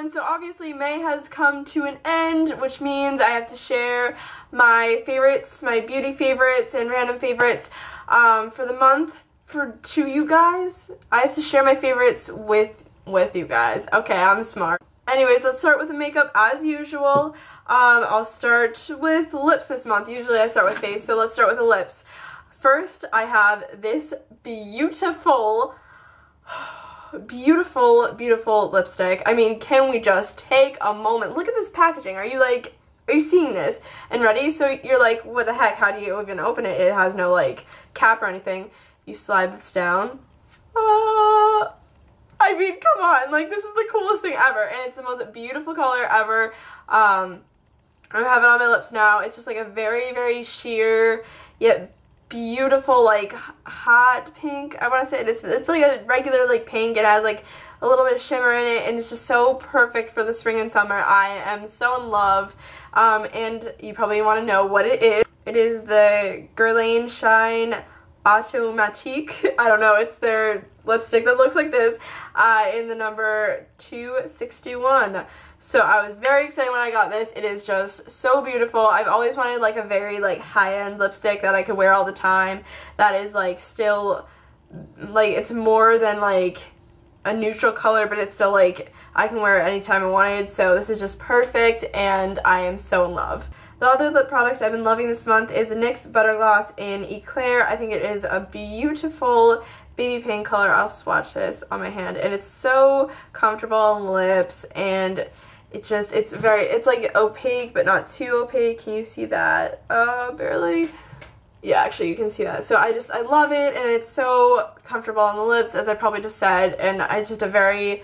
everyone. So obviously May has come to an end, which means I have to share my favorites, my beauty favorites and random favorites um, for the month for to you guys. I have to share my favorites with with you guys. Okay, I'm smart. Anyways, let's start with the makeup as usual. Um, I'll start with lips this month. Usually I start with face, so let's start with the lips. First, I have this beautiful beautiful, beautiful lipstick. I mean, can we just take a moment? Look at this packaging. Are you like, are you seeing this? And ready? So you're like, what the heck? How do you even open it? It has no like cap or anything. You slide this down. Uh, I mean, come on. Like, this is the coolest thing ever. And it's the most beautiful color ever. Um, I have it on my lips now. It's just like a very, very sheer yet beautiful like hot pink. I want to say it's it's like a regular like pink. It has like a little bit of shimmer in it and it's just so perfect for the spring and summer. I am so in love um, and you probably want to know what it is. It is the Guerlain shine automatique. I don't know it's their lipstick that looks like this uh, in the number 261 so I was very excited when I got this. It is just so beautiful. I've always wanted like a very like high-end lipstick that I could wear all the time. That is like still like it's more than like a neutral color, but it's still like I can wear it anytime I wanted. So this is just perfect and I am so in love. The other lip product I've been loving this month is NYX Butter Gloss in Eclair. I think it is a beautiful baby pink color. I'll swatch this on my hand. And it's so comfortable on lips. And it just it's very it's like opaque but not too opaque. Can you see that? Uh barely. Yeah actually you can see that. So i just i love it. And it's so comfortable on the lips as i probably just said. And it's just a very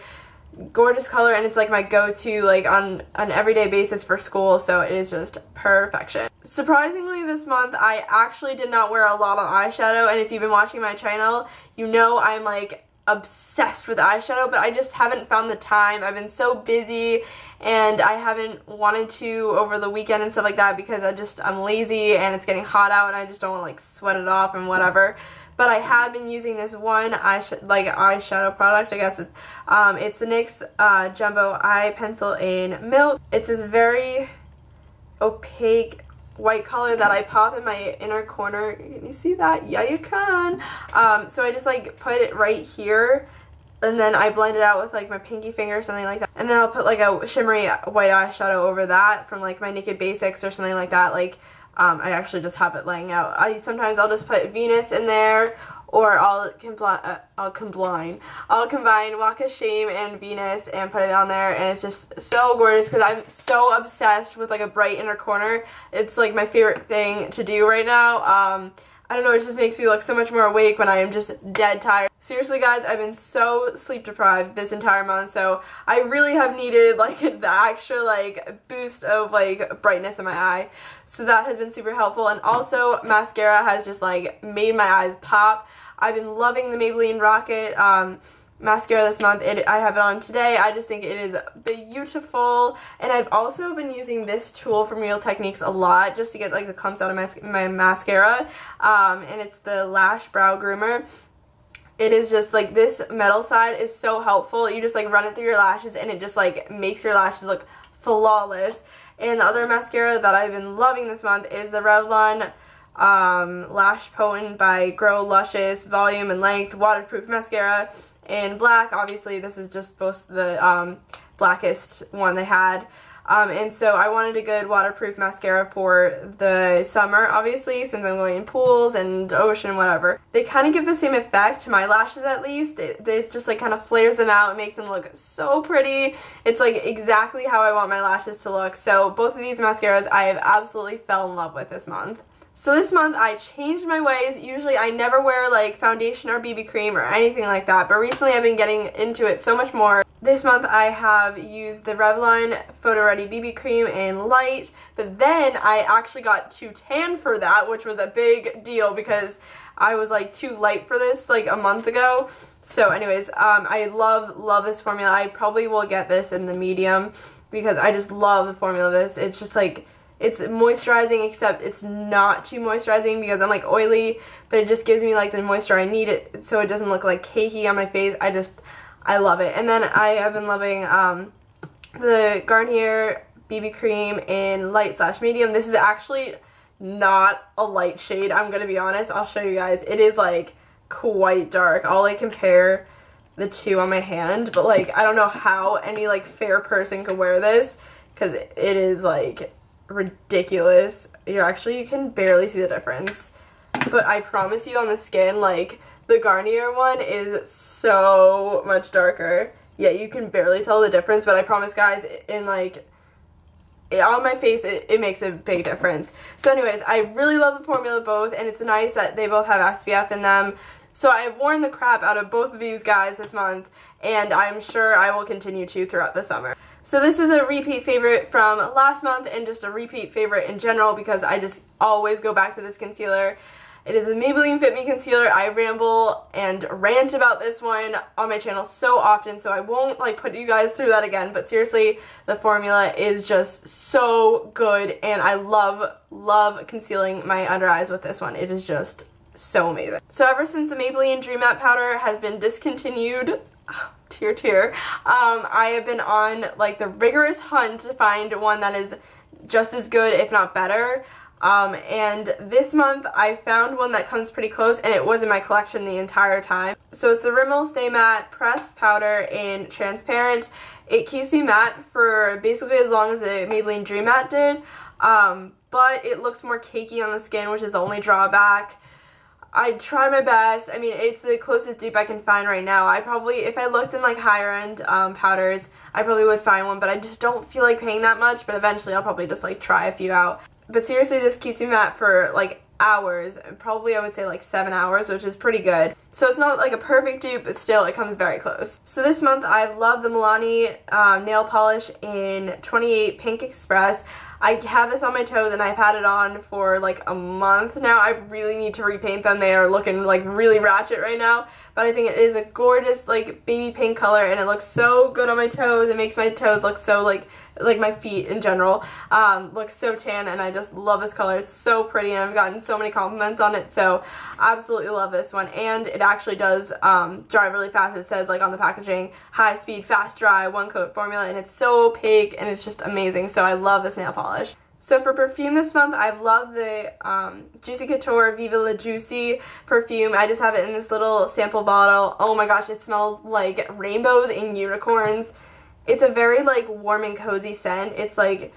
gorgeous color and it's like my go-to like on an everyday basis for school so it is just perfection. Surprisingly this month i actually did not wear a lot of eyeshadow and if you've been watching my channel you know i'm like obsessed with eyeshadow, but I just haven't found the time. I've been so busy and I haven't wanted to over the weekend and stuff like that because I just, I'm lazy and it's getting hot out and I just don't want to like sweat it off and whatever. But I have been using this one eyes like eyeshadow product, I guess. Um, it's the NYX uh, Jumbo Eye Pencil in Milk. It's this very opaque white color that I pop in my inner corner. Can you see that? Yeah, you can. Um, so I just like put it right here and then I blend it out with like my pinky finger or something like that. And then I'll put like a shimmery white eyeshadow over that from like my Naked Basics or something like that. Like um, I actually just have it laying out. I Sometimes I'll just put Venus in there or I'll combine, uh, I'll combine, I'll combine Walk of Shame and Venus and put it on there, and it's just so gorgeous because I'm so obsessed with like a bright inner corner. It's like my favorite thing to do right now. Um, I don't know, it just makes me look so much more awake when I am just dead tired. Seriously guys, I've been so sleep deprived this entire month, so I really have needed like the extra like boost of like brightness in my eye. So that has been super helpful and also mascara has just like made my eyes pop. I've been loving the Maybelline Rocket um, mascara this month. It, I have it on today. I just think it is beautiful. And I've also been using this tool from Real Techniques a lot just to get like the clumps out of my, my mascara. Um, and it's the Lash Brow Groomer. It is just like this metal side is so helpful. You just like run it through your lashes and it just like makes your lashes look flawless. And the other mascara that I've been loving this month is the Revlon um, Lash Potion by Grow Luscious Volume and Length Waterproof Mascara in black. Obviously, this is just both the um, blackest one they had. Um, and so I wanted a good waterproof mascara for the summer, obviously, since I'm going in pools and ocean, whatever. They kind of give the same effect to my lashes at least. It, it's just like kind of flares them out. It makes them look so pretty. It's like exactly how I want my lashes to look. So both of these mascaras I have absolutely fell in love with this month. So this month I changed my ways. Usually I never wear like foundation or BB cream or anything like that, but recently I've been getting into it so much more. This month I have used the Revlon Photo Ready BB cream in light, but then I actually got too tan for that, which was a big deal because I was like too light for this like a month ago. So anyways, um, I love, love this formula. I probably will get this in the medium because I just love the formula of this. It's just like it's moisturizing except it's not too moisturizing because I'm like oily but it just gives me like the moisture I need it so it doesn't look like cakey on my face I just I love it and then I have been loving um, the Garnier BB cream in light slash medium. This is actually not a light shade, I'm gonna be honest. I'll show you guys. It is like quite dark. I'll like compare the two on my hand, but like I don't know how any like fair person could wear this because it is like ridiculous. You're actually you can barely see the difference. But I promise you on the skin, like the Garnier one is so much darker. Yeah, you can barely tell the difference, but I promise guys, in like on my face, it, it makes a big difference. So anyways, I really love the formula both, and it's nice that they both have SPF in them. So I've worn the crap out of both of these guys this month, and I'm sure I will continue to throughout the summer. So this is a repeat favorite from last month and just a repeat favorite in general because I just always go back to this concealer. It is a Maybelline Fit Me Concealer. I ramble and rant about this one on my channel so often, so I won't like put you guys through that again, but seriously, the formula is just so good, and I love, love concealing my under eyes with this one. It is just so amazing. So ever since the Maybelline Dream Matte Powder has been discontinued, tear tear, um, I have been on like the rigorous hunt to find one that is just as good, if not better. Um, and this month I found one that comes pretty close and it was in my collection the entire time. So it's the Rimmel Stay Matte Pressed Powder in Transparent. It keeps me matte for basically as long as the Maybelline Dream Matte did, um, but it looks more cakey on the skin, which is the only drawback. I try my best. I mean, it's the closest dupe I can find right now. I probably, if I looked in like higher end um, powders, I probably would find one, but I just don't feel like paying that much. But eventually, I'll probably just like try a few out. But seriously, this keeps me matte for like hours. Probably I would say like seven hours, which is pretty good. So it's not like a perfect dupe, but still it comes very close. So this month I love the Milani um, nail polish in 28 Pink Express. I have this on my toes and I've had it on for like a month now. I really need to repaint them. They are looking like really ratchet right now. But I think it is a gorgeous like baby pink color and it looks so good on my toes. It makes my toes look so like like my feet in general um, look so tan and I just love this color. It's so pretty and I've gotten so many compliments on it. So absolutely love this one. And it actually does um, dry really fast. It says like on the packaging high speed, fast dry, one coat formula and it's so opaque and it's just amazing. So I love this nail polish. So for perfume this month, I love the um, Juicy Couture Viva La Juicy perfume. I just have it in this little sample bottle. Oh my gosh, it smells like rainbows and unicorns. It's a very like warm and cozy scent. It's like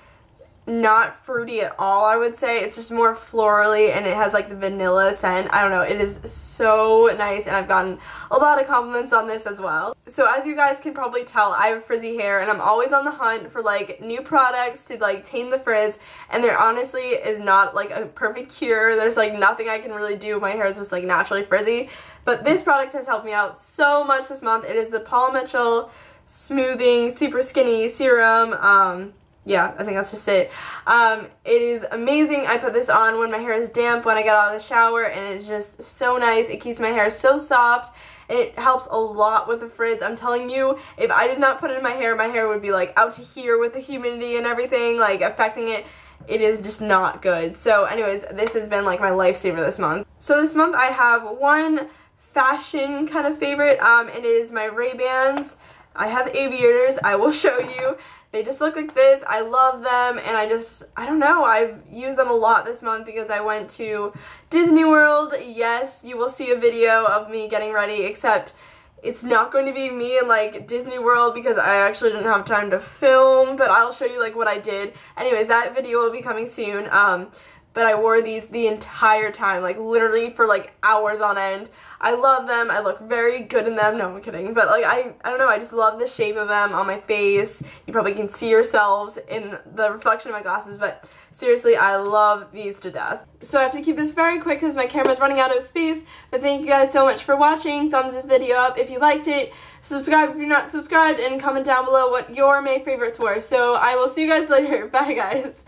not fruity at all, I would say. It's just more florally and it has like the vanilla scent. I don't know. It is so nice and I've gotten a lot of compliments on this as well. So as you guys can probably tell, I have frizzy hair and I'm always on the hunt for like new products to like tame the frizz and there honestly is not like a perfect cure. There's like nothing I can really do. My hair is just like naturally frizzy. But this product has helped me out so much this month. It is the Paul Mitchell Smoothing Super Skinny Serum. Um, yeah, I think that's just it. Um, it is amazing. I put this on when my hair is damp, when I get out of the shower, and it's just so nice. It keeps my hair so soft. It helps a lot with the frizz. I'm telling you, if I did not put it in my hair, my hair would be like out to here with the humidity and everything, like affecting it. It is just not good. So anyways, this has been like my lifesaver this month. So this month I have one fashion kind of favorite. Um, it is my Ray-Bans. I have aviators. I will show you. They just look like this. I love them and I just, I don't know, I've used them a lot this month because I went to Disney World. Yes, you will see a video of me getting ready except it's not going to be me in like Disney World because I actually didn't have time to film, but I'll show you like what I did. Anyways, that video will be coming soon. Um, but I wore these the entire time, like literally for like hours on end. I love them. I look very good in them. No, I'm kidding. But like I, I don't know. I just love the shape of them on my face. You probably can see yourselves in the reflection of my glasses. But seriously, I love these to death. So I have to keep this very quick because my camera's running out of space. But thank you guys so much for watching. Thumbs this video up if you liked it. Subscribe if you're not subscribed. And comment down below what your May favorites were. So I will see you guys later. Bye guys.